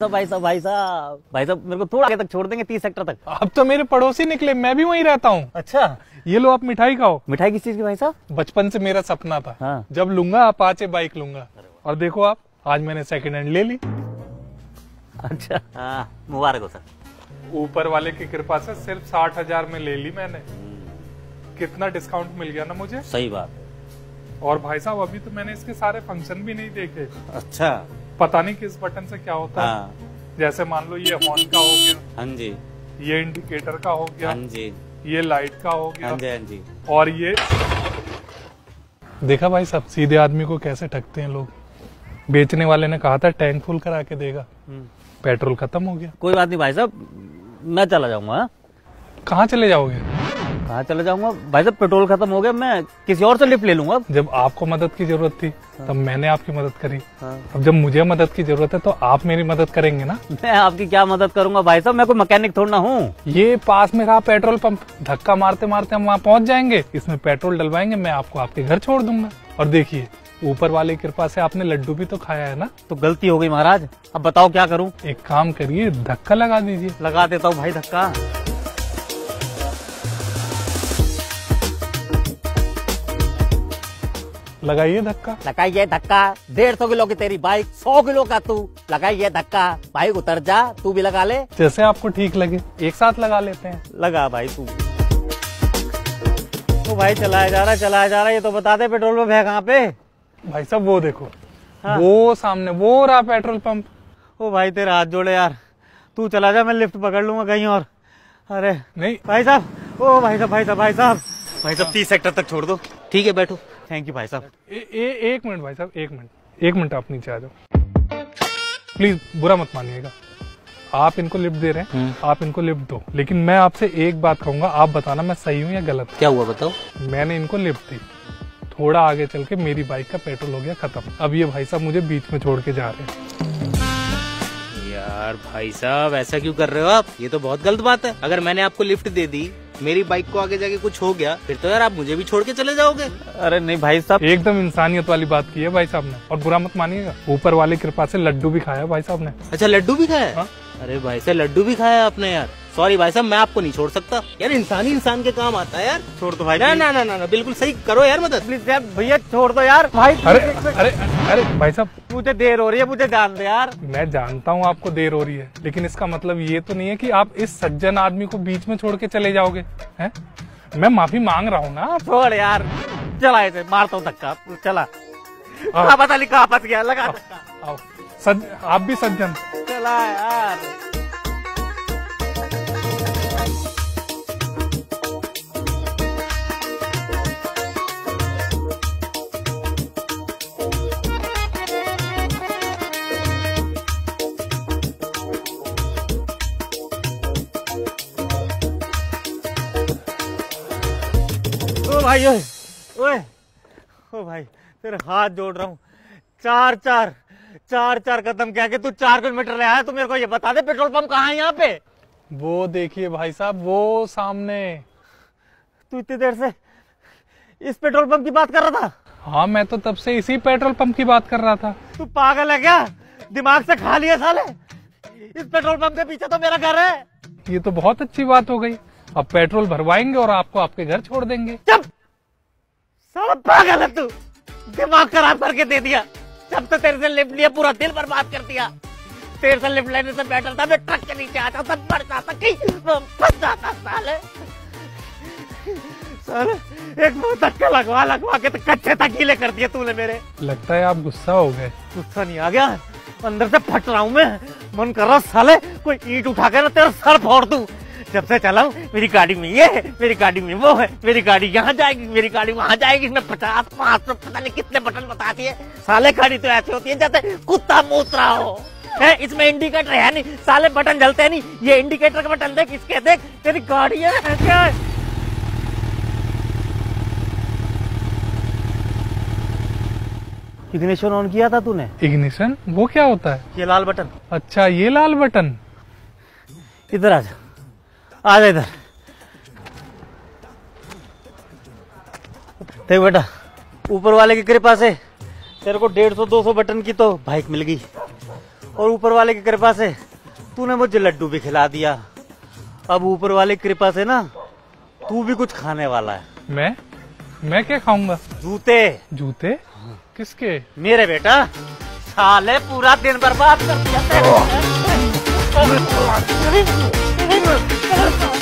तो भाई साहब भाई साहब। भाई साहब मेरे को थोड़ा आगे तक छोड़ देंगे तीस सेक्टर तक। अब तो मेरे पड़ोसी निकले मैं भी वहीं रहता हूँ। अच्छा। ये लो आप मिठाई खाओ। मिठाई किस चीज़ की भाई साहब? बचपन से मेरा सपना था। हाँ। जब लूँगा अपाचे बाइक लूँगा। और देखो आप आज मैंने सेकंड हैंड ले ली। अच्छा। हाँ मुबारक हो सर। ऊपर वाले की कृपा से सिर्फ़ साठ हज़ार में ले ली मैंने। कितना डिस्काउंट मिल गया ना मुझे? सही बात। और भाई साहब अभी तो मैंने इसके सारे फ़ंक्शन भी नहीं देखे। अच्छा। पता नहीं किस बटन से क्या होता है। हाँ। जैसे मान लो ये हॉर्न का हो गया। हाँ जी। ये इंडिकेटर का हो गया। हाँ जी। ये लाइट का हो हाँ जी गया हाँ जी। और ये देखा भाई सब सीधे आदमी को कैसे ठगते हैं लोग? बेचने वाले ने कहा था टैंक फुल करा के देगा। हम्म। पेट्रोल खत्म हो गया। कोई बात नहीं भाई साहब मैं चला जाऊँगा? कहाँ चले जाओगे? कहाँ चला जाऊँगा। भाई साहब पेट्रोल खत्म हो गया मैं किसी और से लिफ्ट ले लूँगा। जब आपको मदद की ज़रूरत थी हाँ। तब मैंने आपकी मदद करी। हाँ। अब जब मुझे मदद की ज़रूरत है तो आप मेरी मदद करेंगे ना? मैं आपकी क्या मदद करूँगा भाई साहब? मैं कोई मैकेनिक थोड़ा ना हूँ। ये पास में रहा पेट्रोल पंप। धक्का मारते मारते हम वहाँ पहुँच जाएँगे। इसमें पेट्रोल डलवाएँगे मैं आपको आपके घर छोड़ दूँगा। और देखिए ऊपर वाले कृपा से आपने लड्डू भी तो खाया है ना? तो गलती हो गई महाराज। अब बताओ क्या करूँ? एक काम करिए धक्का लगा दीजिए। लगा देता हूँ भाई धक्का। लगाइए धक्का। लगाइए धक्का। डेढ़ सौ किलो की तेरी बाइक सौ किलो का तू। लगाइए धक्का। भाई उतर जा तू भी लगा ले। जैसे आपको ठीक लगे एक साथ लगा लेते हैं। लगा भाई तू। तो भाई चलाया जा रहा चलाया जा रहा ये तो बता दे पेट्रोल पंप है कहाँ पे? भाई साहब वो देखो। हाँ। वो सामने वो रहा पेट्रोल पंप। ओ भाई तेरा हाथ जोड़े यार। तू चला जा मैं लिफ्ट पकड़ लूँगा कहीं और। अरे नहीं। भाई साहब ओ भाई साहब भाई साहब भाई साहब। भाई साहब तीस सेक्टर तक छोड़ दो। ठीक है बैठो। थैंक यू भाई साहब। एक मिनट भाई साहब एक मिनट एक मिनट आप नीचे आ जाओ। प्लीज़ बुरा मत मानिएगा। आप इनको लिफ्ट दे रहे हैं आप इनको लिफ्ट दो। लेकिन मैं आपसे एक बात कहूँगा आप बताना मैं सही हूँ या गलत क्या हुआ बताओ। मैंने इनको लिफ्ट दी। थोड़ा आगे चल के मेरी बाइक का पेट्रोल हो गया खत्म। अब ये भाई साहब मुझे बीच में छोड़ के जा रहे हैं। यार भाई साहब ऐसा क्यों कर रहे हो आप? ये तो बहुत गलत बात है। अगर मैंने आपको लिफ्ट दे दी मेरी बाइक को आगे जाके कुछ हो गया फिर तो यार आप मुझे भी छोड़ के चले जाओगे। अरे नहीं भाई साहब एकदम इंसानियत वाली बात की है भाई साहब ने। और बुरा मत मानिएगा ऊपर वाले कृपा से लड्डू भी खाया भाई साहब ने। अच्छा लड्डू भी खाया है? अरे भाई साहब लड्डू भी खाया आपने यार। सॉरी भाई साहब मैं आपको नहीं छोड़ सकता। यार इंसान ही इंसान के काम आता है यार। छोड़ दो भाई ना ना ना ना ना, बिल्कुल सही करो यार मदद। प्लीज़ यार भैया छोड़ दो यार। भाई अरे अरे अरे भाई साहब। मुझे देर हो रही है मुझे जान दे यार। मैं जानता हूँ आपको देर हो रही है लेकिन इसका मतलब ये तो नहीं है कि आप इस सज्जन आदमी को बीच में छोड़ के चले जाओगे हैं? मैं माफ़ी मांग रहा हूँ ना छोड़ यार। चला इसे मारता हूँ धक्का। चला। पता नहीं कहाँ फंस गया लगा आओ। सज, आप भी सज्जन। चला यार। ओ भाई ओए ओए। ओ भाई तेरे हाथ जोड़ रहा हूँ। चार चार चार चार कदम क्या कि तू चार किलोमीटर ले आया तो मेरे को ये बता दे पेट्रोल पंप कहाँ है यहाँ पे? वो देखिए भाई साहब वो सामने। तू इतनी देर से इस पेट्रोल पंप की बात कर रहा था? हाँ मैं तो तब से इसी पेट्रोल पंप की बात कर रहा था। तू पागल है क्या? दिमाग से खा लिया साले। इस पेट्रोल पंप के पीछे तो मेरा घर है। ये तो बहुत अच्छी बात हो गई। अब पेट्रोल भरवाएँगे और आपको आपके घर छोड़ देंगे। चुप! साला पागल है तू। दिमाग खराब करके दे दिया। जब तो तेरे से लिफ्ट लिया पूरा दिन बर्बाद कर दिया। तेरे से लिफ्ट लेने से बेटर था मैं ट्रक के नीचे आता था मर जाता कहीं फंस जाता साले। साले एक मुँह धक्का लगवा लगवा के तो कच्चे तक गीले कर दिए तूने मेरे। लगता है आप गुस्सा हो गए। गुस्सा नहीं आ गया। अंदर से फट रहा हूँ मैं। मन कर रहा साले कोई ईट उठा के ना तेरा सर फोड़ दूँ। जब से चला हूँ, मेरी गाड़ी में ये है मेरी गाड़ी में वो है मेरी गाड़ी यहाँ जाएगी मेरी गाड़ी वहाँ जाएगी इसमें पचास पाँच सौ पता नहीं कितने बटन बताती है। साले गाड़ी तो ऐसी होती है जैसे कुत्ता मूत रहा हो। है इसमें इंडिकेटर है नहीं साले बटन जलते नहीं ये इंडिकेटर का बटन देख इसके देख तेरी गाड़ी है क्या? है इग्निशन ऑन किया था तूने? इग्निशन वो क्या होता है? ये लाल बटन। अच्छा ये लाल बटन। इधर आ जा। आ जा इधर। देख बेटा ऊपर वाले की कृपा से तेरे को डेढ़ सौ दो सौ बटन की तो बाइक मिल गई। और ऊपर वाले की कृपा से तूने मुझे लड्डू भी खिला दिया। अब ऊपर वाले की कृपा से ना तू भी कुछ खाने वाला है। मैं? मैं क्या खाऊँगा? जूते। जूते? किसके? मेरे बेटा साले पूरा दिन बर्बाद कर दिया। Come on.